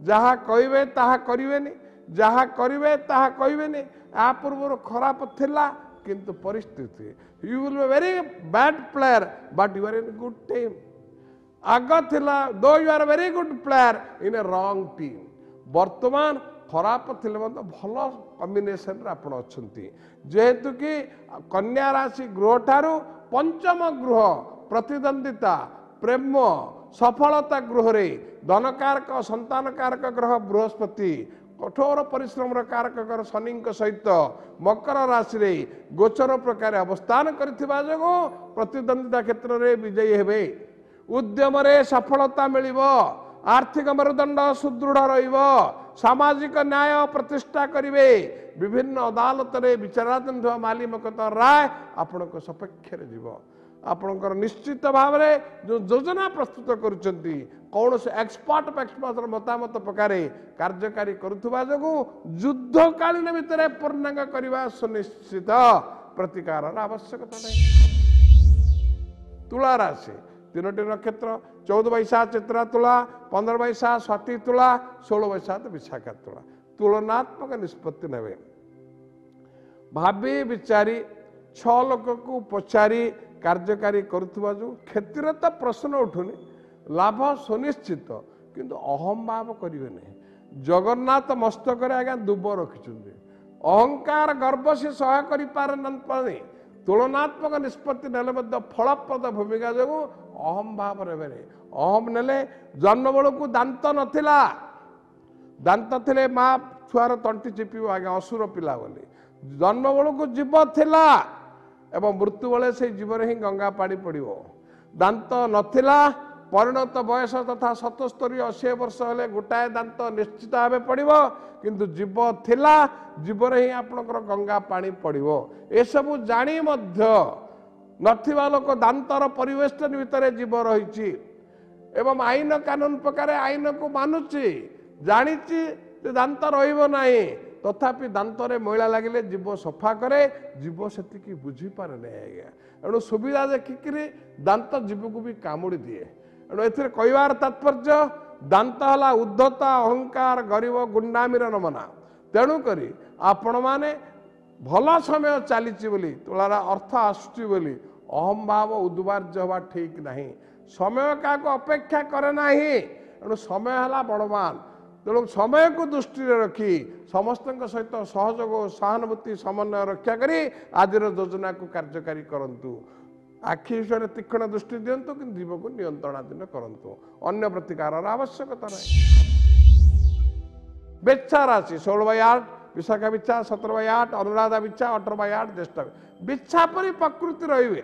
ଯାହା କହିବେ ତାହା କରିବେନି ଯାହା କରିବେ ତାହା କହିବେନି ୟା ପୂର୍ବରୁ ଖରାପ ଥିଲା କିନ୍ତୁ ପରିସ୍ଥିତି you will be very bad player but you are in good team ଆଗ ଥିଲା though you are very good player in a wrong team ବର୍ତ୍ତମାନ ଖରାପ ଥିଲେ ମଧ୍ୟ ଭଲ କମ୍ବିନେସନରେ ଆପଣ ଅଛନ୍ତି ଯେହେତୁ କି କନ୍ୟା ରାଶି ଗୃହଠାରୁ ପଞ୍ଚମ ଗୃହ ପ୍ରତିଦ୍ୱନ୍ଦିତା ପ୍ରେମ ସଫଳତା ଗୃହରେ ଧନକାରକ ସନ୍ତାନକାରକ ଗ୍ରହ ବୃହସ୍ପତି କଠୋର ପରିଶ୍ରମର କାରକଙ୍କର ଶନିଙ୍କ ସହିତ ମକର ରାଶିରେ ଗୋଚର ପ୍ରକାରେ ଅବସ୍ଥାନ କରିଥିବା ଯୋଗୁଁ ପ୍ରତିଦ୍ୱନ୍ଦିତା କ୍ଷେତ୍ରରେ ବିଜୟୀ ହେବେ। ଉଦ୍ୟମରେ ସଫଳତା ମିଳିବ ଆର୍ଥିକ ମେରୁଦଣ୍ଡ ସୁଦୃଢ଼ ରହିବ ସାମାଜିକ ନ୍ୟାୟ ପ୍ରତିଷ୍ଠା କରିବେ ବିଭିନ୍ନ ଅଦାଲତରେ ବିଚାରାଧୀନ ଥିବା ମାଲି ମକତ ରାୟ ଆପଣଙ୍କ ସପକ୍ଷରେ ଯିବ ଆପଣଙ୍କର ନିଶ୍ଚିତ ଭାବରେ ଯେଉଁ ଯୋଜନା ପ୍ରସ୍ତୁତ କରୁଛନ୍ତି କୌଣସି ଏକ୍ସପର୍ଟ ଏକ୍ସପର୍ଟର ମତାମତ ପ୍ରକାରେ କାର୍ଯ୍ୟକାରୀ କରୁଥିବା ଯୋଗୁଁ ଯୁଦ୍ଧକାଳୀନ ଭିତରେ ପୂର୍ଣ୍ଣାଙ୍ଗ କରିବା ସୁନିଶ୍ଚିତ ପ୍ରତିକାରର ଆବଶ୍ୟକତା ନାହିଁ ତୁଳା ରାଶି ତିନୋଟି ନକ୍ଷତ୍ର ଚଉଦ ବୈଶା ଚିତ୍ରା ତୁଳା ପନ୍ଦର ବୈଶା ସ୍ୱାତି ତୁଳା ଷୋହଳ ବୈଶାଖ ବିଶାଖା ତୁଳା। ତୁଳନାତ୍ମକ ନିଷ୍ପତ୍ତି ନେବେ। ଭାବି ବିଚାରି ଛଅ ଲୋକକୁ ପଚାରି କାର୍ଯ୍ୟକାରୀ କରୁଥିବା ଯେଉଁ କ୍ଷତିର ତ ପ୍ରଶ୍ନ ଉଠୁନି ଲାଭ ସୁନିଶ୍ଚିତ କିନ୍ତୁ ଅହମ ଭାବ କରିବେ ନାହିଁ। ଜଗନ୍ନାଥ ମସ୍ତକରେ ଆଜ୍ଞା ଦୁବ ରଖିଛନ୍ତି। ଅହଙ୍କାର ଗର୍ବ ସେ ସହାୟ କରିପାରେ ନାହିଁ ତୁଳନାତ୍ମକ ନିଷ୍ପତ୍ତି ନେଲେ ମଧ୍ୟ ଫଳପ୍ରଦ ଭୂମିକା ଯୋଗୁଁ ଅହମ ଭାବ ନେବେନି ଅହମ ନେଲେ ଜନ୍ମ ବେଳକୁ ଦାନ୍ତ ନଥିଲା ଦାନ୍ତ ଥିଲେ ମା ଛୁଆର ତଣ୍ଟି ଚିପିବ ଆଜ୍ଞା ଅସୁର ପିଲା ବୋଲି ଜନ୍ମ ବେଳକୁ ଜୀବ ଥିଲା ଏବଂ ମୃତ୍ୟୁ ବେଳେ ସେଇ ଜୀବରେ ହିଁ ଗଙ୍ଗା ପାଣି ପଡ଼ିବ ଦାନ୍ତ ନଥିଲା ପରିଣତ ବୟସ ତଥା ସତସ୍ତରୀ ଅଶୀ ବର୍ଷ ହେଲେ ଗୋଟାଏ ଦାନ୍ତ ନିଶ୍ଚିତ ଭାବେ ପଡ଼ିବ କିନ୍ତୁ ଜୀବ ଥିଲା ଜୀବରେ ହିଁ ଆପଣଙ୍କର ଗଙ୍ଗା ପାଣି ପଡ଼ିବ। ଏସବୁ ଜାଣି ମଧ୍ୟ ନଥିବା ଲୋକ ଦାନ୍ତର ପରିବେଷ୍ଟନ ଭିତରେ ଜୀବ ରହିଛି ଏବଂ ଆଇନ କାନୁନ ପ୍ରକାରେ ଆଇନକୁ ମାନୁଛି ଜାଣିଛି ଯେ ଦାନ୍ତ ରହିବ ନାହିଁ। ତଥାପି ଦାନ୍ତରେ ମଇଳା ଲାଗିଲେ ଜୀବ ସଫା କରେ ଜୀବ ସେତିକି ବୁଝିପାରେ ନାହିଁ ଆଜ୍ଞା ଏଣୁ ସୁବିଧା ଦେଖିକିରି ଦାନ୍ତ ଜୀବକୁ ବି କାମୁଡ଼ି ଦିଏ। ଏଣୁ ଏଥିରେ କହିବାର ତାତ୍ପର୍ଯ୍ୟ ଦାନ୍ତ ହେଲା ଉଦ୍ଧତା ଅହଙ୍କାର ଗରିବ ଗୁଣ୍ଡାମିର ନମନା। ତେଣୁକରି ଆପଣମାନେ ଭଲ ସମୟ ଚାଲିଛି ବୋଲି ତୁଳାର ଅର୍ଥ ଆସୁଛି ବୋଲି ଅହମ ଭାବ ଉଦ୍ବାର୍ଯ୍ୟ ହେବା ଠିକ୍ ନାହିଁ। ସମୟ କାହାକୁ ଅପେକ୍ଷା କରେ ନାହିଁ। ତେଣୁ ସମୟ ହେଲା ବଡ଼ବାନ ତେଣୁ ସମୟକୁ ଦୃଷ୍ଟିରେ ରଖି ସମସ୍ତଙ୍କ ସହିତ ସହଯୋଗ ଓ ସହାନୁଭୂତି ସମନ୍ୱୟ ରକ୍ଷା କରି ଆଜିର ଯୋଜନାକୁ କାର୍ଯ୍ୟକାରୀ କରନ୍ତୁ। ଆଖି ବିଷୟରେ ତୀକ୍ଷ୍ଣ ଦୃଷ୍ଟି ଦିଅନ୍ତୁ କିନ୍ତୁ ଜୀବକୁ ନିୟନ୍ତ୍ରଣାଧୀନ କରନ୍ତୁ ଅନ୍ୟ ପ୍ରତିକାରର ଆବଶ୍ୟକତା ନାହିଁ ବେଚ୍ଛା ରାଶି ଷୋହଳ ବାଇ ଆଠ ବିଶାଖା ବିଛା ସତର ବାଇ ଆଠ ଅନୁରାଧା ବିଛା ଅଠର ବାଇ ଆଠ ଜ୍ୟେଷ୍ଠ ବିଛା ପରି ପ୍ରକୃତି ରହିବେ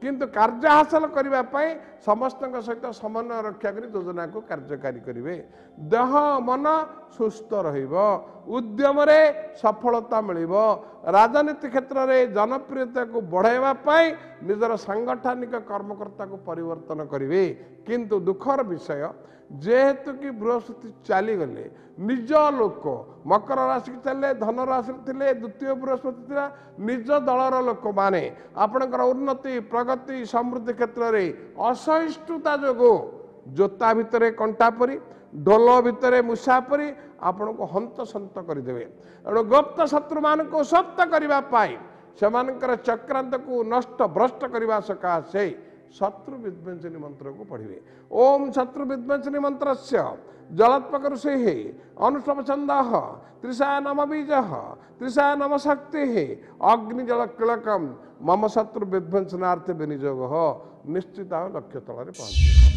କିନ୍ତୁ କାର୍ଯ୍ୟ ହାସଲ କରିବା ପାଇଁ ସମସ୍ତଙ୍କ ସହିତ ସମନ୍ୱୟ ରକ୍ଷା କରି ଯୋଜନାକୁ କାର୍ଯ୍ୟକାରୀ କରିବେ। ଦେହ ମନ ସୁସ୍ଥ ରହିବ। ଉଦ୍ୟମରେ ସଫଳତା ମିଳିବ। ରାଜନୀତି କ୍ଷେତ୍ରରେ ଜନପ୍ରିୟତାକୁ ବଢ଼ାଇବା ପାଇଁ ନିଜର ସାଂଗଠନିକ କର୍ମକର୍ତ୍ତାକୁ ପରିବର୍ତ୍ତନ କରିବେ। କିନ୍ତୁ ଦୁଃଖର ବିଷୟ ଯେହେତୁ କି ବୃହସ୍ପତି ଚାଲିଗଲେ ନିଜ ଲୋକ ମକର ରାଶିକି ଚାଲିଲେ ଧନ ରାଶିରେ ଥିଲେ ଦ୍ୱିତୀୟ ବୃହସ୍ପତି ଥିଲା ନିଜ ଦଳର ଲୋକମାନେ ଆପଣଙ୍କର ଉନ୍ନତି ପ୍ରଗତି ସମୃଦ୍ଧି କ୍ଷେତ୍ରରେ ଅସହିଷ୍ଣୁତା ଯୋଗୁଁ ଜୋତା ଭିତରେ କଣ୍ଟା ପରି ଢୋଲ ଭିତରେ ମୂଷା ପରି ଆପଣଙ୍କୁ ହନ୍ତସନ୍ତ କରିଦେବେ। ଏଣୁ ଗୁପ୍ତ ଶତ୍ରୁମାନଙ୍କୁ ସପ୍ତ କରିବା ପାଇଁ ସେମାନଙ୍କର ଚକ୍ରାନ୍ତକୁ ନଷ୍ଟ ଭ୍ରଷ୍ଟ କରିବା ସକାଶେ ଶତ୍ରୁ ବିଧ୍ୱଂସିନୀ ମନ୍ତ୍ରକୁ ପଢ଼ିବେ ଓମ୍ ଶତ୍ରୁ ବିଧ୍ୱଂସିନୀ ମନ୍ତ୍ରସ୍ୟ ଜଳତ୍ମକ ଋଷେଃ ଅନୁଷ୍ଠବ ଛନ୍ଦ ତ୍ରିଶା ନମ ବୀଜ ତ୍ରିଶା ନମ ଶକ୍ତି ଅଗ୍ନି ଜଳ କିଳକମ୍ ମମ ଶତ୍ରୁ ବିଧ୍ୱଂସନାର୍ଥେ ବିନିଯୋଗ ନିଶ୍ଚିତ ଆମେ ଲକ୍ଷ୍ୟ ତଳରେ ପହଞ୍ଚିବ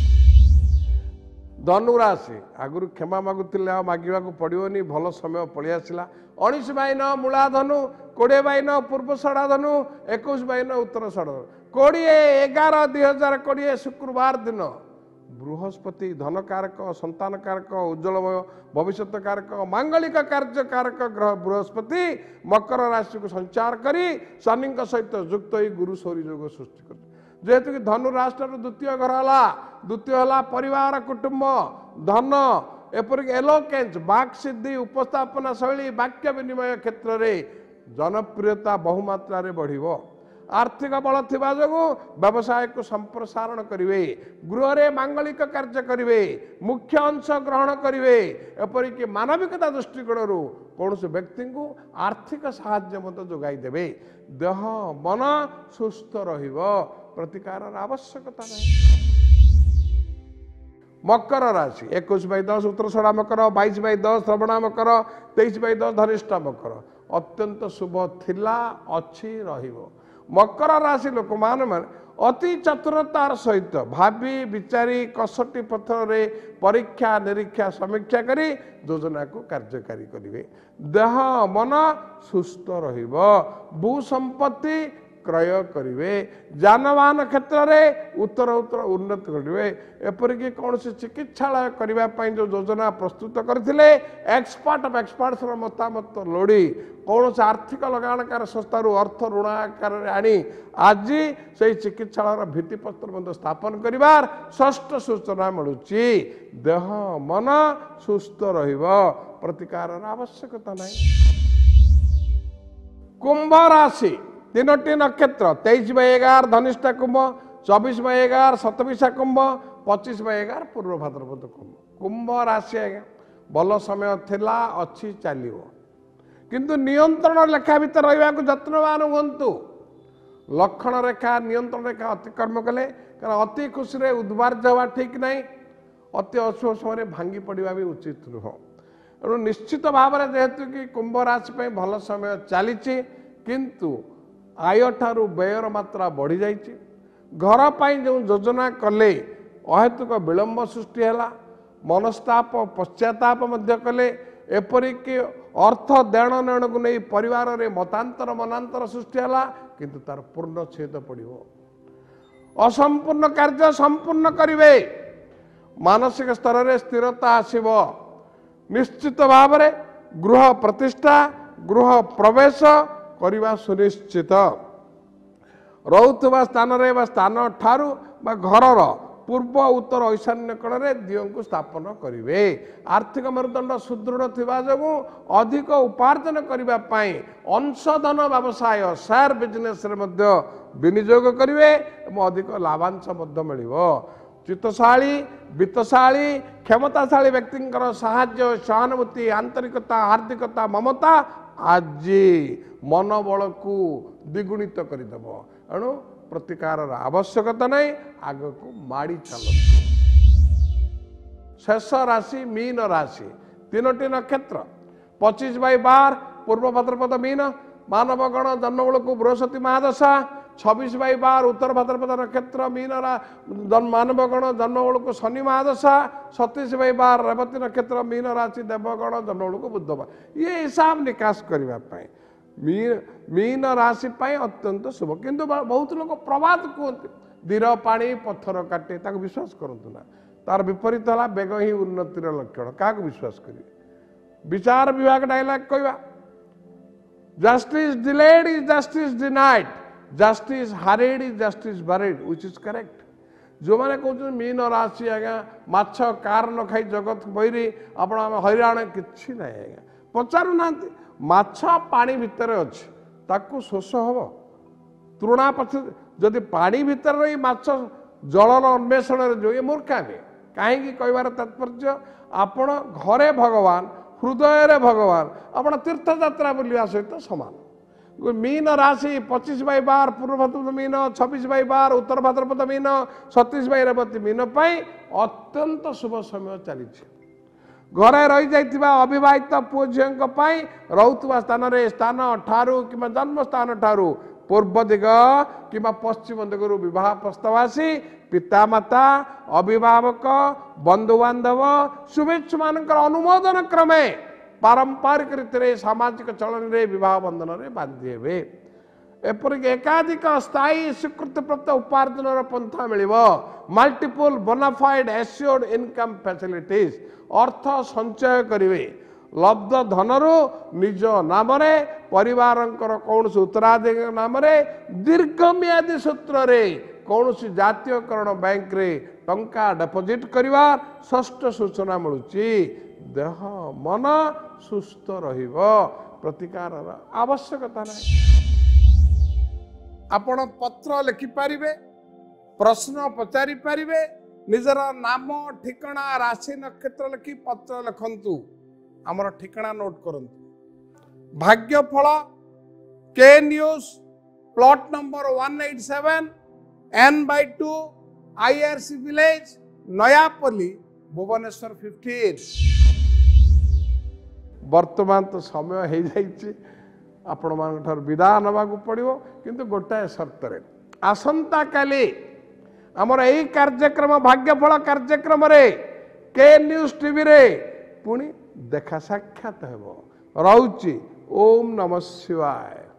ଧନୁ ରାଶି ଆଗରୁ କ୍ଷମା ମାଗୁଥିଲେ ଆଉ ମାଗିବାକୁ ପଡ଼ିବନି ଭଲ ସମୟ ପଳେଇ ଆସିଲା ଉଣେଇଶ ବାଇନ ମୂଳା ଧନୁ କୋଡ଼ିଏ ବାଇନ ପୂର୍ବ ଷଡ଼ା ଧନୁ ଏକୋଇଶ ବାଇନ ଉତ୍ତର ଷଡ଼ା ଧନୁ କୋଡ଼ିଏ ଏଗାର ଦୁଇ ହଜାର କୋଡ଼ିଏ ଶୁକ୍ରବାର ଦିନ ବୃହସ୍ପତି ଧନକାରକ ସନ୍ତାନକାରକ ଉଜ୍ଜଳମୟ ଭବିଷ୍ୟତ କାରକ ମାଙ୍ଗଳିକ କାର୍ଯ୍ୟକାରକ ଗ୍ରହ ବୃହସ୍ପତି ମକର ରାଶିକୁ ସଞ୍ଚାର କରି ଶନିଙ୍କ ସହିତ ଯୁକ୍ତ ହୋଇ ଗୁରୁ ସୌରୀ ଯୋଗ ସୃଷ୍ଟି କରୁଛି ଯେହେତୁ କି ଧନୁ ରାଷ୍ଟ୍ରର ଦ୍ୱିତୀୟ ଘର ହେଲା ଦ୍ୱିତୀୟ ହେଲା ପରିବାର କୁଟୁମ୍ବ ଧନ ଏପରିକି ଏଲୋକେନ୍ସ ବାକ୍ ସିଦ୍ଧି ଉପସ୍ଥାପନା ଶୈଳୀ ବାକ୍ୟ ବିନିମୟ କ୍ଷେତ୍ରରେ ଜନପ୍ରିୟତା ବହୁମାତ୍ରାରେ ବଢ଼ିବ। ଆର୍ଥିକ ବଳ ଥିବା ଯୋଗୁଁ ବ୍ୟବସାୟକୁ ସମ୍ପ୍ରସାରଣ କରିବେ ଗୃହରେ ମାଙ୍ଗଳିକ କାର୍ଯ୍ୟ କରିବେ ମୁଖ୍ୟ ଅଂଶ ଗ୍ରହଣ କରିବେ ଏପରିକି ମାନବିକତା ଦୃଷ୍ଟିକୋଣରୁ କୌଣସି ବ୍ୟକ୍ତିଙ୍କୁ ଆର୍ଥିକ ସାହାଯ୍ୟ ମଧ୍ୟ ଯୋଗାଇ ଦେବେ ଦେହ ମନ ସୁସ୍ଥ ରହିବ ପ୍ରତିକାରର ଆବଶ୍ୟକତା ନାହିଁ ମକର ରାଶି ଏକୋଇଶ ବାଇ ଦଶ ଉତ୍ତର ଷଡ଼ା ମକର ବାଇଶ ବାଇ ଦଶ ଶ୍ରବଣା ମକର ତେଇଶ ବାଇ ଦଶ ଧନିଷ୍ଠ ମକର ଅତ୍ୟନ୍ତ ଶୁଭ ଥିଲା ଅଛି ରହିବ ମକର ରାଶି ଲୋକମାନେ ମାନେ ଅତି ଚତୁରତାର ସହିତ ଭାବି ବିଚାରି କଷଟି ପଥରରେ ପରୀକ୍ଷା ନିରୀକ୍ଷା ସମୀକ୍ଷା କରି ଯୋଜନାକୁ କାର୍ଯ୍ୟକାରୀ କରିବେ। ଦେହ ମନ ସୁସ୍ଥ ରହିବ। ଭୂ ସମ୍ପତ୍ତି କ୍ରୟ କରିବେ ଯାନବାହନ କ୍ଷେତ୍ରରେ ଉତ୍ତର ଉତ୍ତର ଉନ୍ନତି କରିବେ ଏପରିକି କୌଣସି ଚିକିତ୍ସାଳୟ କରିବା ପାଇଁ ଯେଉଁ ଯୋଜନା ପ୍ରସ୍ତୁତ କରିଥିଲେ ଏକ୍ସପର୍ଟ ଅଫ୍ ଏକ୍ସପର୍ଟସର ମତାମତ ଲୋଡ଼ି କୌଣସି ଆର୍ଥିକ ଲଗାଣକାର ସଂସ୍ଥାରୁ ଅର୍ଥ ଋଣ ଆକାରରେ ଆଣି ଆଜି ସେହି ଚିକିତ୍ସାଳୟର ଭିତ୍ତିପତ୍ର ମଧ୍ୟ ସ୍ଥାପନ କରିବାର ଷଷ୍ଠ ସୂଚନା ମିଳୁଛି ଦେହ ମନ ସୁସ୍ଥ ରହିବ ପ୍ରତିକାରର ଆବଶ୍ୟକତା ନାହିଁ କୁମ୍ଭ ରାଶି ତିନୋଟି ନକ୍ଷତ୍ର ତେଇଶ ବାଇ ଏଗାର ଧନିଷ୍ଠା କୁମ୍ଭ ଚବିଶ ବାଇ ଏଗାର ସତବିଶା କୁମ୍ଭ ପଚିଶ ବାଇ ଏଗାର ପୂର୍ବ ଭାଦ୍ରପଦ କୁମ୍ଭ କୁମ୍ଭ ରାଶି ଆଜ୍ଞା ଭଲ ସମୟ ଥିଲା ଅଛି ଚାଲିବ। କିନ୍ତୁ ନିୟନ୍ତ୍ରଣ ରେଖା ଭିତରେ ରହିବାକୁ ଯତ୍ନବାନ ହୁଅନ୍ତୁ ଲକ୍ଷଣ ରେଖା ନିୟନ୍ତ୍ରଣ ରେଖା ଅତିକ୍ରମ କଲେ କାରଣ ଅତି ଖୁସିରେ ଉଦ୍ବାର୍ଯ୍ୟ ହେବା ଠିକ୍ ନାହିଁ ଅତି ଅଶୁଭ ସମୟରେ ଭାଙ୍ଗି ପଡ଼ିବା ବି ଉଚିତ ନୁହଁ। ତେଣୁ ନିଶ୍ଚିତ ଭାବରେ ଯେହେତୁ କି କୁମ୍ଭ ରାଶି ପାଇଁ ଭଲ ସମୟ ଚାଲିଛି କିନ୍ତୁ ଆୟଠାରୁ ବ୍ୟୟର ମାତ୍ରା ବଢ଼ିଯାଇଛି। ଘର ପାଇଁ ଯେଉଁ ଯୋଜନା କଲେ ଅହେତୁକ ବିଳମ୍ବ ସୃଷ୍ଟି ହେଲା। ମନସ୍ତାପ ପଶ୍ଚାତାପ ମଧ୍ୟ କଲେ। ଏପରିକି ଅର୍ଥ ଦେଣ ନେଣକୁ ନେଇ ପରିବାରରେ ମତାନ୍ତର ମନାନ୍ତର ସୃଷ୍ଟି ହେଲା କିନ୍ତୁ ତାର ପୂର୍ଣ୍ଣଚ୍ଛେଦ ପଡ଼ିବ। ଅସମ୍ପୂର୍ଣ୍ଣ କାର୍ଯ୍ୟ ସମ୍ପୂର୍ଣ୍ଣ କରିବେ। ମାନସିକ ସ୍ତରରେ ସ୍ଥିରତା ଆସିବ। ନିଶ୍ଚିତ ଭାବରେ ଗୃହ ପ୍ରତିଷ୍ଠା ଗୃହ ପ୍ରବେଶ କରିବା ସୁନିଶ୍ଚିତ। ରହୁଥିବା ସ୍ଥାନରେ ବା ସ୍ଥାନ ଠାରୁ ବା ଘରର ପୂର୍ବ ଉତ୍ତର ଐଶାନ୍ୟ କୋଣରେ ଦିଅଙ୍କୁ ସ୍ଥାପନ କରିବେ। ଆର୍ଥିକ ମେରୁଦଣ୍ଡ ସୁଦୃଢ଼ ଥିବା ଯୋଗୁଁ ଅଧିକ ଉପାର୍ଜନ କରିବା ପାଇଁ ଅଂଶଧନ ବ୍ୟବସାୟ ସେୟାର ବିଜନେସରେ ମଧ୍ୟ ବିନିଯୋଗ କରିବେ ଏବଂ ଅଧିକ ଲାଭାଂଶ ମଧ୍ୟ ମିଳିବ। ଚିତ୍ତଶାଳୀ ବିତ୍ତଶାଳୀ କ୍ଷମତାଶାଳୀ ବ୍ୟକ୍ତିଙ୍କର ସାହାଯ୍ୟ ସହାନୁଭୂତି ଆନ୍ତରିକତା ହାର୍ଦ୍ଦିକତା ମମତା ଆଜି ମନୋବଳକୁ ଦ୍ୱିଗୁଣିତ କରିଦେବ। ଏଣୁ ପ୍ରତିକାରର ଆବଶ୍ୟକତା ନାହିଁ ଆଗକୁ ମାଡ଼ି ଚାଲନ୍ତୁ। ଶେଷ ରାଶି ମୀନ ରାଶି। ତିନୋଟି ନକ୍ଷତ୍ର। ପଚିଶ ବାଇ ବାର ପୂର୍ବ ଭାଦ୍ରପଦ ମୀନ। ମାନବ ଗଣ ଜନ୍ମବେଳକୁ ବୃହସ୍ପତି ମହାଦଶା। ଛବିଶ ବାଇ ବାର ଉତ୍ତର ଭାଦ୍ରପଦ ନକ୍ଷତ୍ର ମୀନ ମାନବ ଗଣ ଜନ୍ମବେଳକୁ ଶନି ମହାଦଶା ସତେଇଶ ବାଇ ବାର ରେବତୀ ନକ୍ଷତ୍ର ମୀନ ରାଶି ଦେବଗଣ ଜନ୍ମବେଳକୁ ବୁଧବାର ଇଏ ହିସାବ ନିକାଶ କରିବା ପାଇଁ ମୀନ ରାଶି ପାଇଁ ଅତ୍ୟନ୍ତ ଶୁଭ କିନ୍ତୁ ବହୁତ ଲୋକ ପ୍ରବାଦ କୁହନ୍ତି ଧୀର ପାଣି ପଥର କାଟେ ତାକୁ ବିଶ୍ୱାସ କରନ୍ତୁ ନା ତାର ବିପରୀତ ହେଲା ବେଗ ହିଁ ଉନ୍ନତିର ଲକ୍ଷଣ କାହାକୁ ବିଶ୍ୱାସ କରିବେ ବିଚାର ବିଭାଗ ଡାଇଲଗ୍ କହିବା justice delayed is justice denied justice hurried is justice buried which is correct ଯେଉଁମାନେ କହୁଛନ୍ତି ମୀନ ରାଶି ଆଜ୍ଞା ମାଛ କାର ନ ଖାଇ ଜଗତ ବହିରେ ଆପଣ ଆମେ ହଇରାଣ କିଛି ନାହିଁ ଆଜ୍ଞା ପଚାରୁନାହାନ୍ତି ମାଛ ପାଣି ଭିତରେ ଅଛି ତାକୁ ଶୋଷ ହେବ ତୃଣା ପଛ ଯଦି ପାଣି ଭିତରେ ରହି ମାଛ ଜଳର ଅନ୍ୱେଷଣରେ ଯେଉଁ ଏ ମୂର୍ଖାମି କାହିଁକି କହିବାର ତାତ୍ପର୍ଯ୍ୟ ଆପଣ ଘରେ ଭଗବାନ ହୃଦୟରେ ଭଗବାନ ଆପଣ ତୀର୍ଥଯାତ୍ରା ବୁଲିବା ସହିତ ସମାନ ମୀନ ରାଶି ପଚିଶ ବାଇ ବାର ପୂର୍ବ ଭାଦ୍ରପଦ ମୀନ ଛବିଶ ବାଇ ବାର ଉତ୍ତର ଭାଦ୍ରପଦ ମୀନ ସତେଇଶ ବାଇ ରେବତୀ ମୀନ ପାଇଁ ଅତ୍ୟନ୍ତ ଶୁଭ ସମୟ ଚାଲିଛି ଘରେ ରହିଯାଇଥିବା ଅବିବାହିତ ପୁଅ ଝିଅଙ୍କ ପାଇଁ ରହୁଥିବା ସ୍ଥାନରେ ସ୍ଥାନ ଠାରୁ କିମ୍ବା ଜନ୍ମସ୍ଥାନ ଠାରୁ ପୂର୍ବ ଦିଗ କିମ୍ବା ପଶ୍ଚିମ ଦିଗରୁ ବିବାହ ପ୍ରସ୍ତାବ ଆସି ପିତାମାତା ଅଭିଭାବକ ବନ୍ଧୁବାନ୍ଧବ ଶୁଭେଚ୍ଛୁମାନଙ୍କର ଅନୁମୋଦନ କ୍ରମେ ପାରମ୍ପରିକ ରୀତିରେ ସାମାଜିକ ଚଳନରେ ବିବାହ ବନ୍ଧନରେ ବାନ୍ଧି ହେବେ ଏପରିକି ଏକାଧିକ ସ୍ଥାୟୀ ସ୍ୱୀକୃତିପ୍ରାପ୍ତ ଉପାର୍ଜନର ପନ୍ଥା ମିଳିବ multiple bona fide assured income facilities ଅର୍ଥ ସଞ୍ଚୟ କରିବେ ଲବ୍ଧ ଧନରୁ ନିଜ ନାମରେ ପରିବାରଙ୍କର କୌଣସି ଉତ୍ତରାଧିକାରୀ ନାମରେ ଦୀର୍ଘମିଆଦୀ ସୂତ୍ରରେ କୌଣସି ଜାତୀୟକରଣ ବ୍ୟାଙ୍କରେ ଟଙ୍କା ଡେପୋଜିଟ୍ କରିବା ଷଷ୍ଠ ସୂଚନା ମିଳୁଛି ଦେହ ମନ ସୁସ୍ଥ ରହିବ। ପ୍ରତିକାରର ଆବଶ୍ୟକତା ନାହିଁ। ଆପଣ ପତ୍ର ଲେଖିପାରିବେ ପ୍ରଶ୍ନ ପଚାରି ପାରିବେ ନିଜର ନାମ ଠିକଣା ରାଶି ନକ୍ଷତ୍ର ଲେଖି ପତ୍ର ଲେଖନ୍ତୁ। ଆମର ଠିକଣା ନୋଟ୍ କରନ୍ତୁ। Bhagyaphal K news plot number one eight seven N by two I R village Nayapalli Bhubaneswar fifteen ବର୍ତ୍ତମାନ ତ ସମୟ ହେଇଯାଇଛି। ଆପଣମାନଙ୍କ ଠାରୁ ବିଦାୟ ନେବାକୁ ପଡ଼ିବ କିନ୍ତୁ ଗୋଟାଏ ସର୍ତ୍ତରେ ଆସନ୍ତାକାଲି ଆମର ଏଇ କାର୍ଯ୍ୟକ୍ରମ ଭାଗ୍ୟଫଳ କାର୍ଯ୍ୟକ୍ରମରେ କେ ନ୍ୟୁଜ୍ ଟିଭିରେ ପୁଣି ଦେଖା ସାକ୍ଷାତ ହେବ। ରହୁଛି ଓମ୍ ନମ ଶିବାୟ।